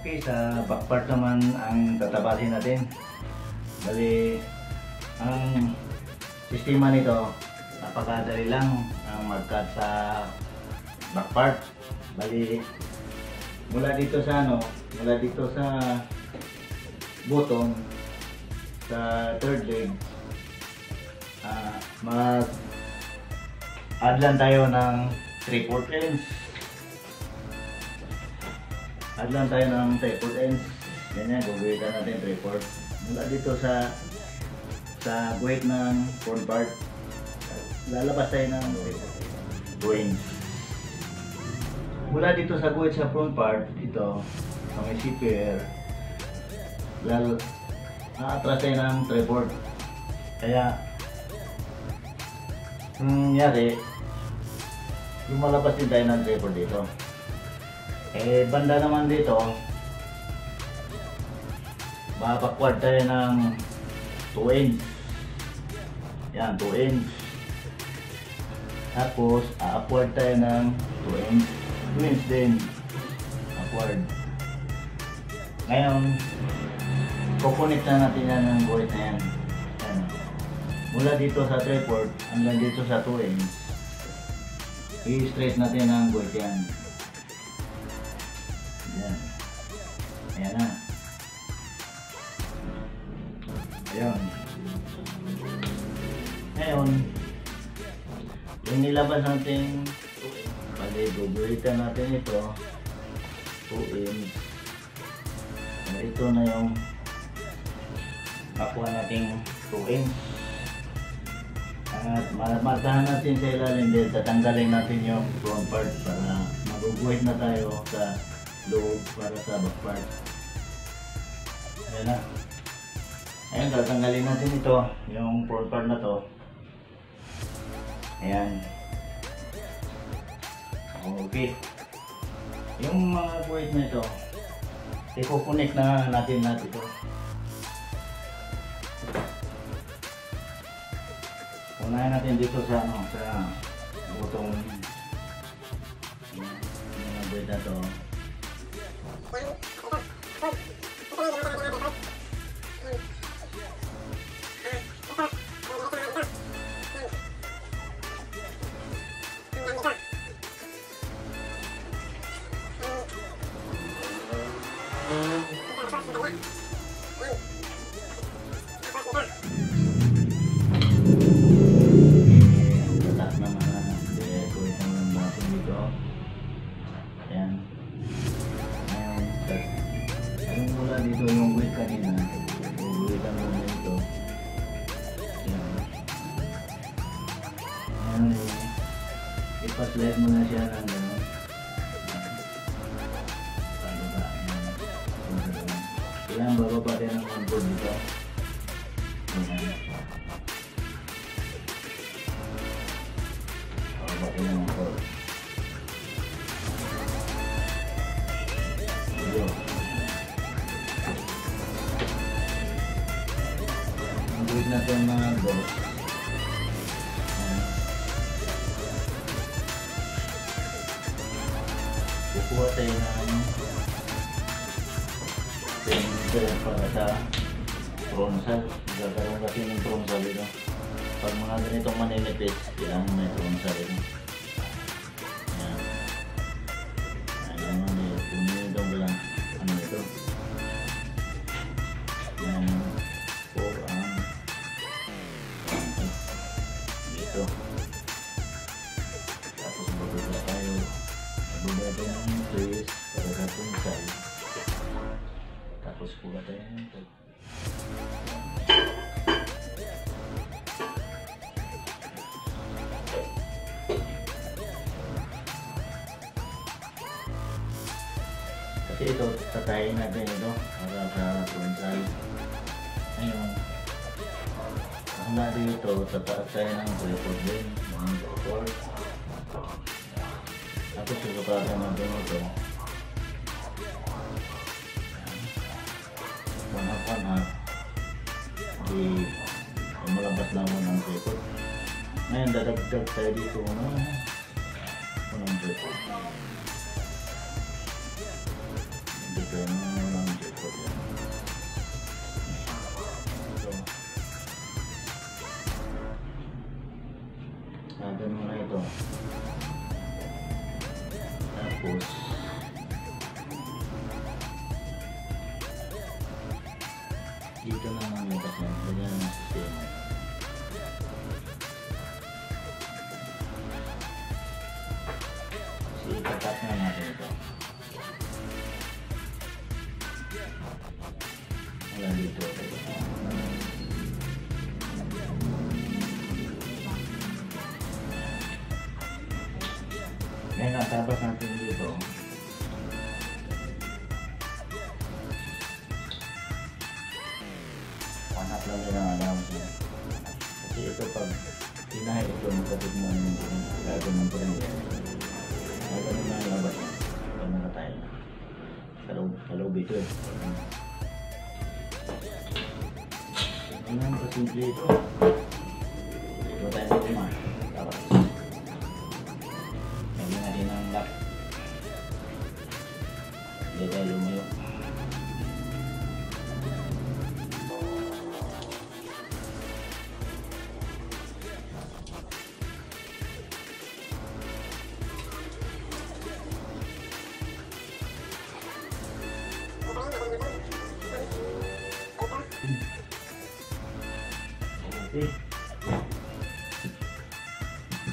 Okay, sa back part naman ang tatabasin natin. Bali, ang sistema nito, napakadali lang ang mag-cut sa back part. Bali, mula dito sa ano, mula dito sa bottom, sa third leg, ah, mag add lang tayo ng 3 4 ends. Add lang tayo ng 3 4 ends. Ganyan, guguhitan natin 3 4 Mula dito sa sa guhit ng front part, lalabas tayo ng 2 ends. Mula dito sa guhit sa front part, ito, sa may zipper, lal, na-atras tayo ng 3 4 Kaya, ang nangyari, lumalabas din tayo ng 3 4 dito. Eh, banda naman dito, mapakwad tayo ng 2 inch. Yan, 2 inch. Tapos, a-upward tayo ng 2 inch. 2 inch din. Upward. Ngayon, kukunik na natin yan ng buhit na yan. Yan. Mula dito sa tripod hanggang dito sa 2 inch. I-straight natin ang buhit yan. Yan. Ayan na. Ayan. Ngayon, yung nilabas natin, bali, bubuhitan natin ito, 2 inch. Ah, Ito na yung makuha nating 2 inch. At mamatahan natin sa ilalim din, tatanggalin natin yung front part para maguguhit na tayo sa loob para sa back part. Ayan na. Ayan, tatanggalin natin ito, yung front part na to. Ayan. Okay. Yung mga buhit na ito, ikukunik na natin natin ito. Unahin natin dito sa ano, sa butong mga buhit na to. Ang Ipa-slide mo na siya ng gano'n. Pababa. Ayan. Kailangan bababa din ang control dito. Ayan. Bababa din ang control. Ayun. Ang buhit na ito mga boss. Kukuha tayo ng pencil para sa tronsal. Gagawin kasi ng tronsal ito. Pag mga ganitong maninipis, kailangan may tronsal ito. Tapos kuha tayo ng ito. Kasi ito, tatayin natin ito para sa tronsal. Ngayon, ang natin ito, tataas tayo ng tripod din. Ng tripod. Tapos susukatan natin ito. One half. Di, malabas na mo ng tripod. Ngayon, dadagdag tayo dito ng unang tripod. Dito Ito yung lang dito yan. Ito. Natin mo na ito. Tapos, Itatap na natin ito. Wala dito. Ngayon, natabas natin dito. Pangat lang din ang alam siya. Kasi ito pag tinahay ito, magkatugman yung gagawin ko rin ganun na ang labas niya. Pag nakatayo na. Sa loob, sa loob ito eh. Ano ang kasimple ito? Ito tayo sa lima. Tapos. Lagyan natin ang lock. Hindi tayo lumayo. Okay.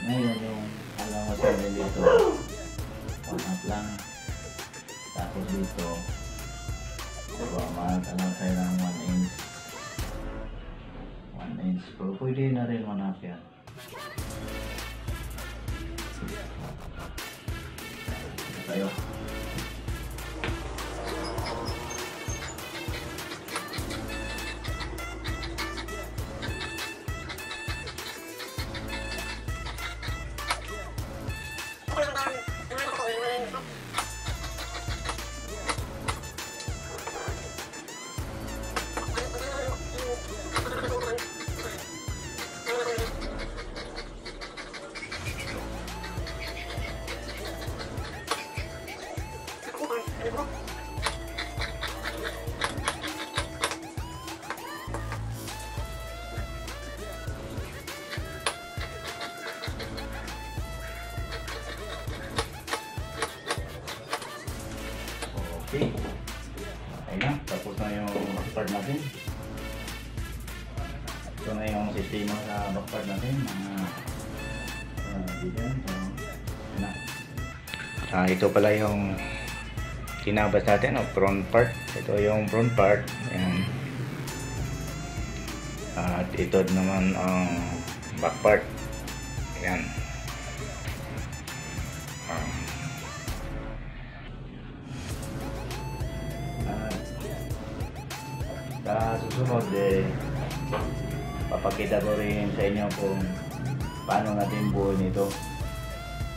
Ngayon yung alam mo sa amin dito, pangat lang. Tapos dito, diba, mahal lang tayo ng 1 inch. 1 inch. Pero pwede na rin manap yan. Tayo. Yung sistema sa backpart natin. Mga uh, yun na. Ah, ito pala yung kinabas natin, o front part. Ito yung front part. Ayan. At ito naman ang back part. Ayan. Ah. At sa susunod eh, papakita ko rin sa inyo kung paano natin buuin ito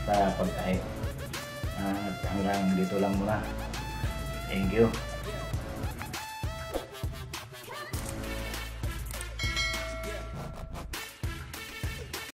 sa pagtahi. At hanggang dito lang muna. Thank you.